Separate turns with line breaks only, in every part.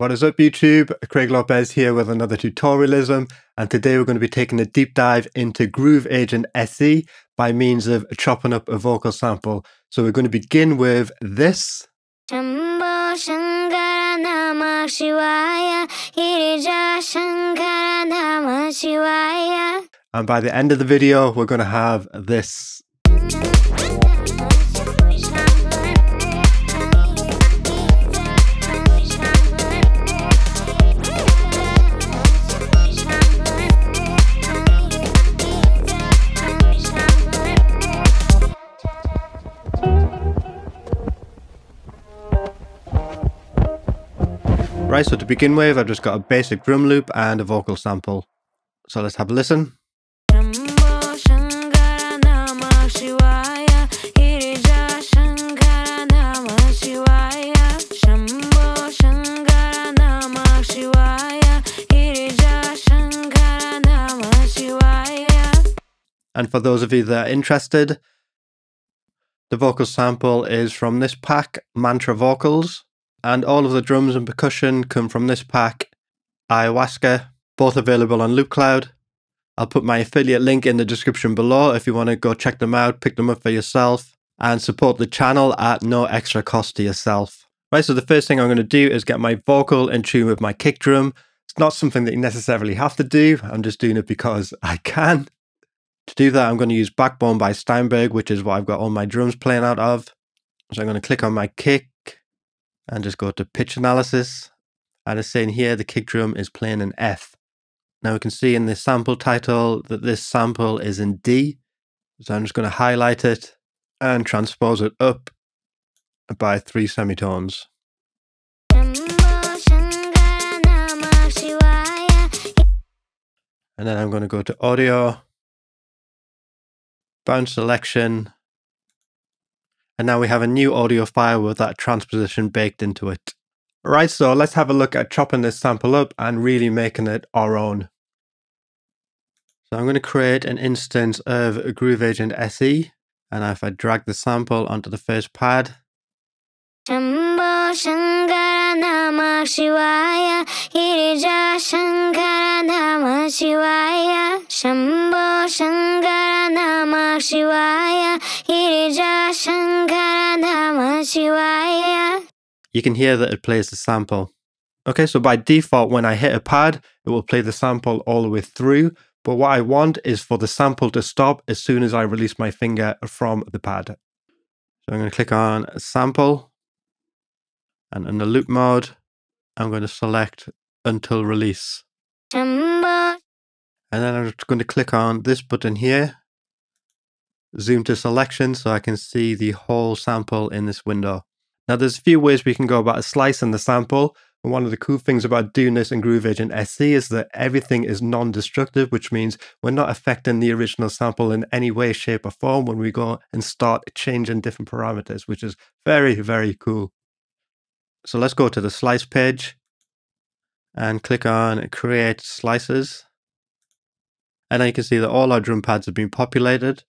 What is up YouTube? Craig Lopez here with another tutorialism and today we're going to be taking a deep dive into Groove Agent SE by means of chopping up a vocal sample. So we're going to begin with this. And by the end of the video we're going to have this. So to begin with, I've just got a basic drum loop and a vocal sample. So let's have a listen. And for those of you that are interested, the vocal sample is from this pack, Mantra Vocals and all of the drums and percussion come from this pack, Ayahuasca, both available on LoopCloud. I'll put my affiliate link in the description below if you want to go check them out, pick them up for yourself, and support the channel at no extra cost to yourself. Right, so the first thing I'm going to do is get my vocal in tune with my kick drum. It's not something that you necessarily have to do, I'm just doing it because I can. To do that, I'm going to use Backbone by Steinberg, which is what I've got all my drums playing out of. So I'm going to click on my kick, and just go to pitch analysis. And it's saying here the kick drum is playing an F. Now we can see in the sample title that this sample is in D. So I'm just going to highlight it and transpose it up by three semitones. And then I'm going to go to audio, bounce selection, and now we have a new audio file with that transposition baked into it. Right, so let's have a look at chopping this sample up and really making it our own. So I'm going to create an instance of Groove Agent SE, and if I drag the sample onto the first pad, Shankara Namah Shivaya Girija Shankara Namah Shivaya Shambho Shankara Namah Shivaya Girija Shankara Namah Shivaya You can hear that it plays the sample. Okay, so by default, when I hit a pad, it will play the sample all the way through. But what I want is for the sample to stop as soon as I release my finger from the pad. So I'm going to click on sample and in the loop mode, I'm going to select until release. And then I'm just going to click on this button here, zoom to selection so I can see the whole sample in this window. Now there's a few ways we can go about a slicing the sample. And one of the cool things about doing this in Groove Agent SE is that everything is non-destructive, which means we're not affecting the original sample in any way, shape or form when we go and start changing different parameters, which is very, very cool. So let's go to the slice page and click on create slices. And then you can see that all our drum pads have been populated.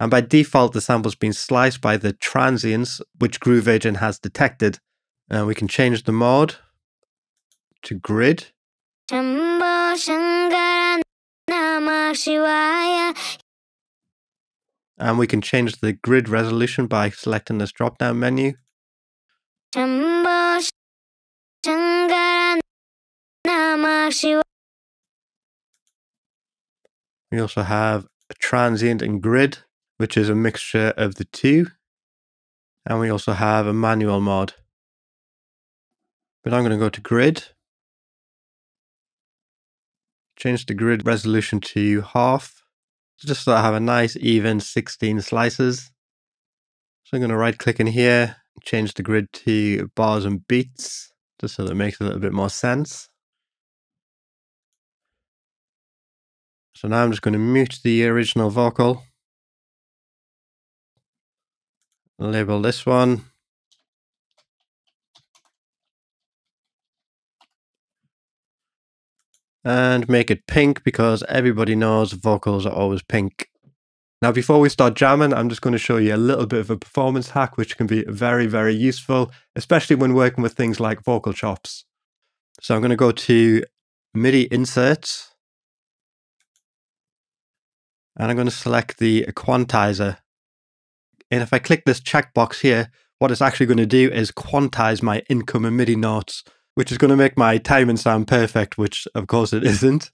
And by default, the sample's been sliced by the transients, which Groove Agent has detected. And we can change the mode to grid. And we can change the grid resolution by selecting this drop down menu. We also have a transient and grid, which is a mixture of the two. And we also have a manual mod. But I'm going to go to grid change the grid resolution to half, just so I have a nice even 16 slices. So I'm going to right click in here, change the grid to bars and beats, just so that it makes a little bit more sense. So now I'm just going to mute the original vocal. Label this one. and make it pink because everybody knows vocals are always pink. Now, before we start jamming, I'm just going to show you a little bit of a performance hack, which can be very, very useful, especially when working with things like vocal chops. So I'm going to go to MIDI inserts, and I'm going to select the quantizer. And if I click this checkbox here, what it's actually going to do is quantize my incoming MIDI notes, which is going to make my timing sound perfect, which of course it isn't.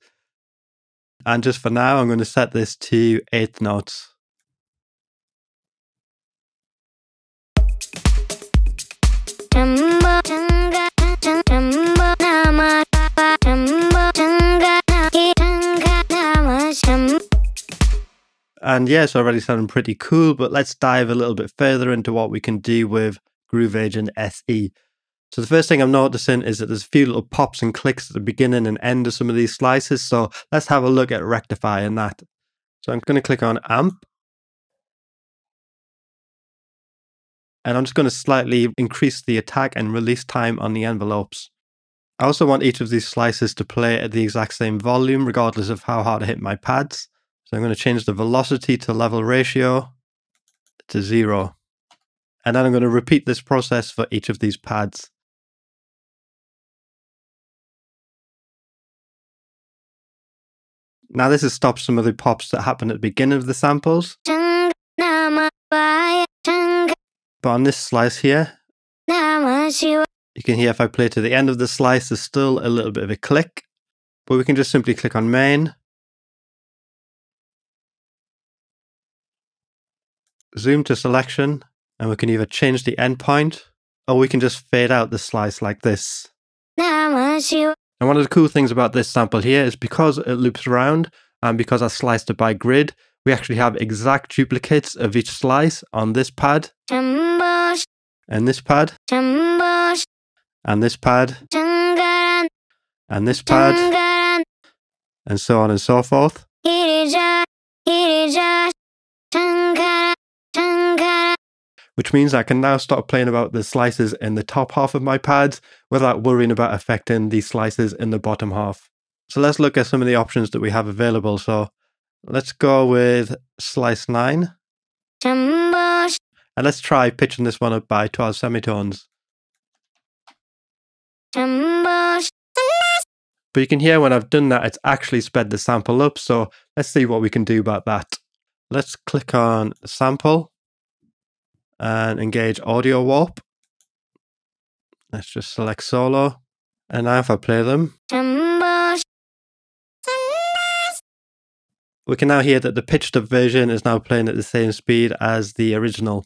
And just for now, I'm going to set this to eighth notes. And yeah, it's already sounding pretty cool, but let's dive a little bit further into what we can do with Groove Agent SE. So the first thing I'm noticing is that there's a few little pops and clicks at the beginning and end of some of these slices. So let's have a look at rectifying that. So I'm going to click on amp. And I'm just going to slightly increase the attack and release time on the envelopes. I also want each of these slices to play at the exact same volume, regardless of how hard I hit my pads. So I'm going to change the velocity to level ratio to zero. And then I'm going to repeat this process for each of these pads. Now this has stopped some of the pops that happen at the beginning of the samples. But on this slice here, you can hear if I play to the end of the slice, there's still a little bit of a click. But we can just simply click on main. Zoom to selection, and we can either change the endpoint, or we can just fade out the slice like this. And one of the cool things about this sample here is because it loops around and because I sliced it by grid, we actually have exact duplicates of each slice on this pad. And this pad. And this pad. And this pad. And so on and so forth which means I can now start playing about the slices in the top half of my pads without worrying about affecting the slices in the bottom half. So let's look at some of the options that we have available. So let's go with slice 9. And let's try pitching this one up by 12 semitones. But you can hear when I've done that, it's actually sped the sample up. So let's see what we can do about that. Let's click on sample and engage audio warp. Let's just select solo. And now if I play them, we can now hear that the pitched up version is now playing at the same speed as the original.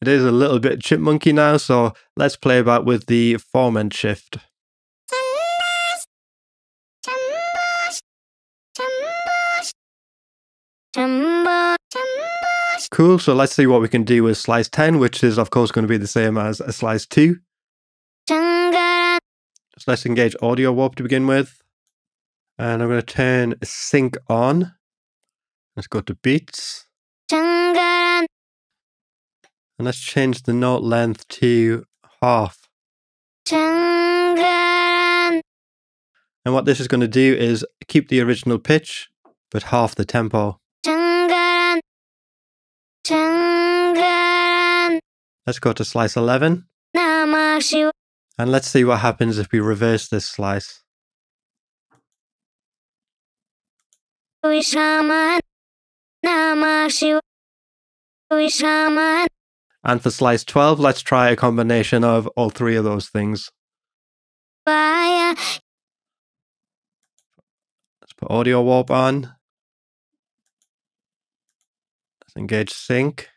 It is a little bit chipmunky now, so let's play about with the formant shift. Cool, so let's see what we can do with slice 10, which is of course going to be the same as a slice 2. So let's engage audio warp to begin with. And I'm going to turn sync on. Let's go to beats. And let's change the note length to half. And what this is going to do is keep the original pitch, but half the tempo. Let's go to slice 11. And let's see what happens if we reverse this slice. And for slice 12, let's try a combination of all three of those things. Let's put audio warp on. Let's engage sync.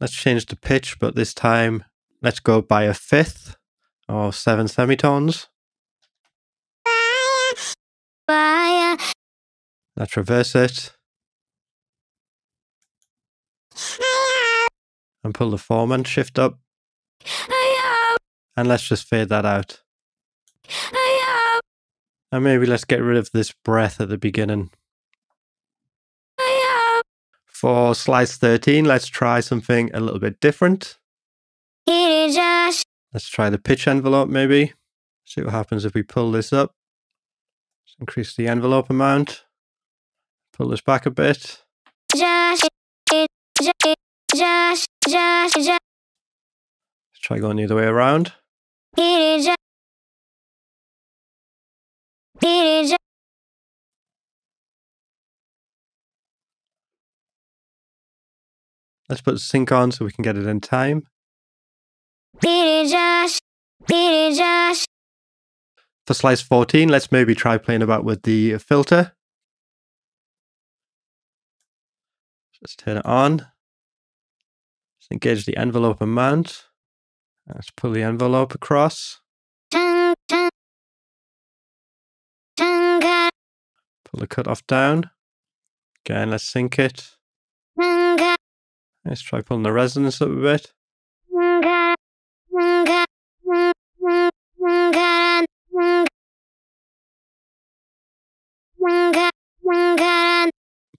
Let's change the pitch, but this time let's go by a fifth or seven semitones. Let's reverse it. And pull the formant shift up. And let's just fade that out. And maybe let's get rid of this breath at the beginning. For slice 13, let's try something a little bit different. Let's try the pitch envelope maybe. See what happens if we pull this up. increase the envelope amount. Pull this back a bit. Let's try going the other way around. Let's put sync on so we can get it in time. For slice 14, let's maybe try playing about with the filter. Let's turn it on. Let's engage the envelope amount. Let's pull the envelope across. Pull the cutoff down. Again, let's sync it. Let's try pulling the resonance up a bit.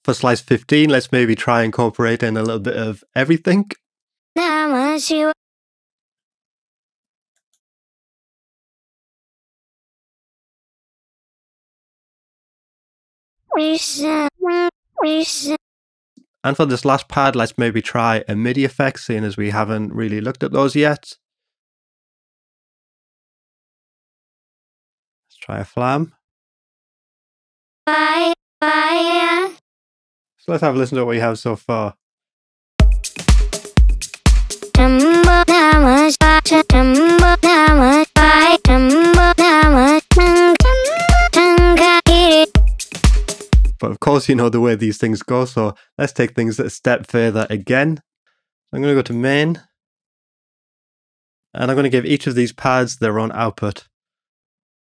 For slice 15, let's maybe try incorporate in a little bit of everything. And for this last pad, let's maybe try a MIDI effect, seeing as we haven't really looked at those yet. Let's try a flam. Bye, bye. So let's have a listen to what we have so far. Course, you know the way these things go, so let's take things a step further again. I'm going to go to main, and I'm going to give each of these pads their own output.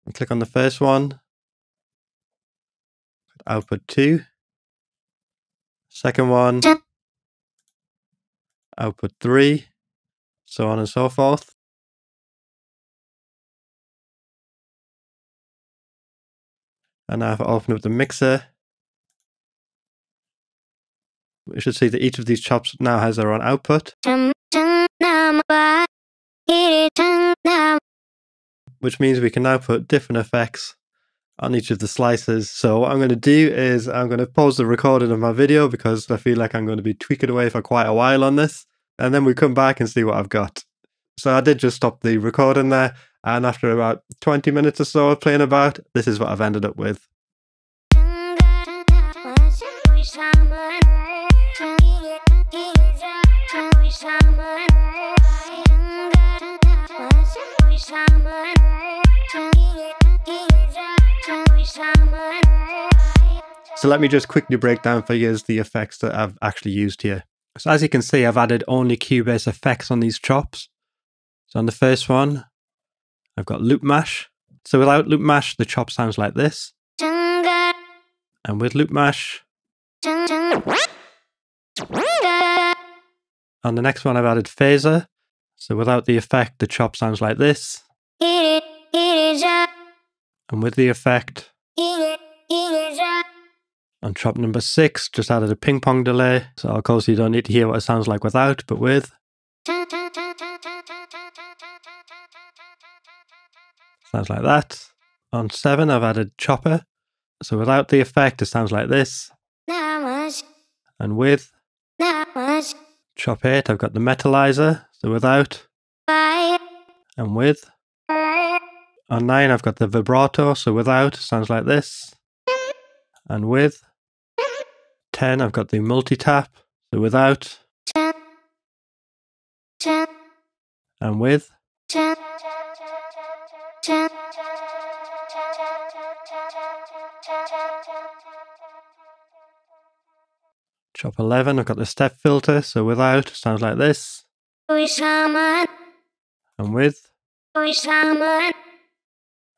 And click on the first one, output 2, second one, output 3, so on and so forth. And now if I open up the mixer, we should see that each of these chops now has their own output. Which means we can now put different effects on each of the slices. So what I'm going to do is I'm going to pause the recording of my video because I feel like I'm going to be tweaking away for quite a while on this. And then we come back and see what I've got. So I did just stop the recording there. And after about 20 minutes or so of playing about, this is what I've ended up with. So let me just quickly break down for you the effects that I've actually used here. So as you can see, I've added only Cubase effects on these chops. So on the first one, I've got LoopMash. So without LoopMash, the chop sounds like this. And with LoopMash, on the next one, I've added phaser. So without the effect, the chop sounds like this. And with the effect, on chop number six, just added a ping pong delay. So of course you don't need to hear what it sounds like without, but with. Sounds like that. On seven, I've added chopper. So without the effect, it sounds like this. And with. Chop 8, I've got the metalizer, so without. And with. On 9, I've got the vibrato, so without, sounds like this. And with. 10, I've got the multi-tap, so without. And with. Chop 11, I've got the step filter, so without, sounds like this. And with.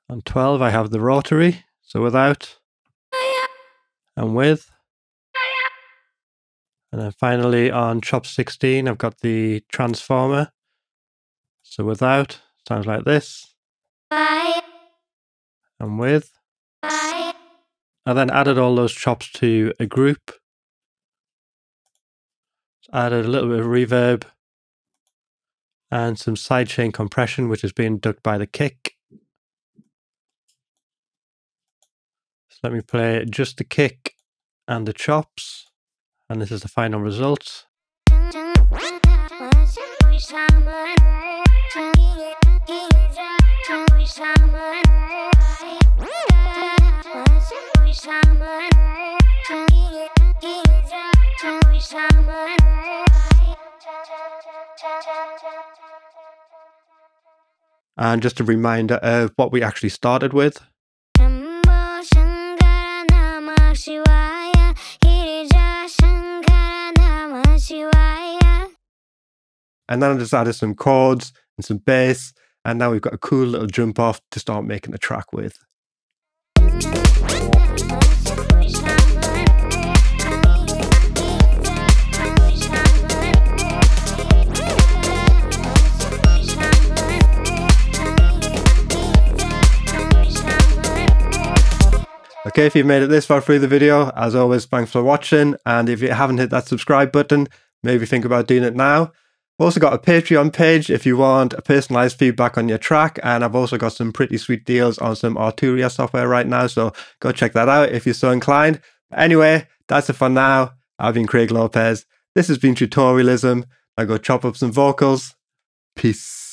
On 12, I have the rotary, so without. And with. And then finally on chop 16, I've got the transformer. So without, sounds like this. And with. I then added all those chops to a group added a little bit of reverb and some sidechain compression, which is being ducked by the kick. So let me play just the kick and the chops. And this is the final result. And just a reminder of what we actually started with. And then I just added some chords and some bass, and now we've got a cool little jump off to start making the track with. Okay, if you've made it this far through the video, as always, thanks for watching. And if you haven't hit that subscribe button, maybe think about doing it now. I've also got a Patreon page if you want a personalized feedback on your track. And I've also got some pretty sweet deals on some Arturia software right now. So go check that out if you're so inclined. Anyway, that's it for now. I've been Craig Lopez. This has been Tutorialism. I go chop up some vocals. Peace.